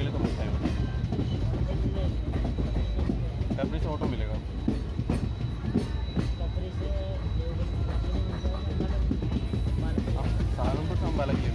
के लिए तो मिलता है। डबरी से ऑटो मिलेगा। सहारनपुर से अम्बाला की